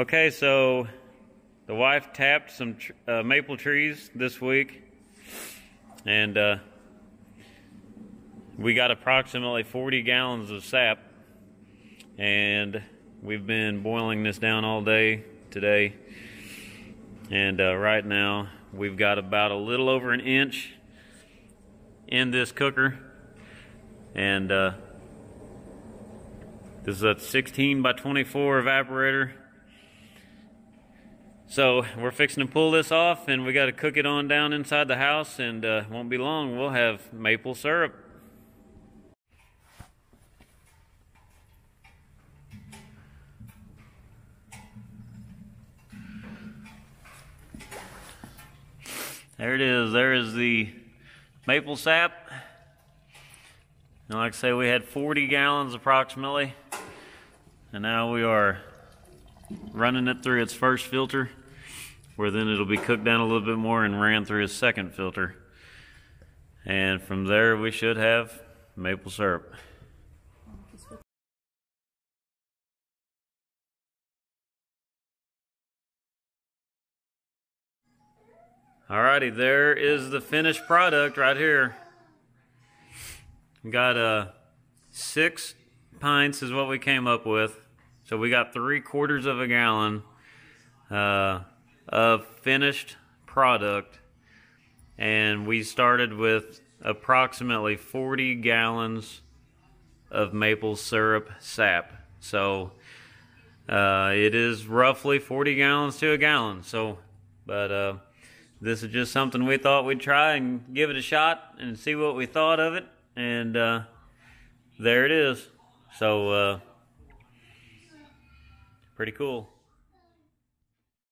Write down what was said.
Okay, so the wife tapped some tr- uh, maple trees this week, and uh, we got approximately 40 gallons of sap. And we've been boiling this down all day today. And uh, right now, we've got about a little over an inch in this cooker. And uh, this is a 16 by 24 evaporator. So we're fixing to pull this off, and we got to cook it on down inside the house, and uh, won't be long. We'll have maple syrup. There it is. There is the maple sap. And like I say, we had 40 gallons approximately. And now we are running it through its first filter, where then it'll be cooked down a little bit more and ran through a second filter. And from there, we should have maple syrup. Alrighty, there is the finished product right here. We got uh, six pints is what we came up with. So we got three quarters of a gallon uh, of finished product. And we started with approximately 40 gallons of maple syrup sap. So uh, it is roughly 40 gallons to a gallon. So, but uh, this is just something we thought we'd try and give it a shot and see what we thought of it. And uh, there it is. So, uh, pretty cool.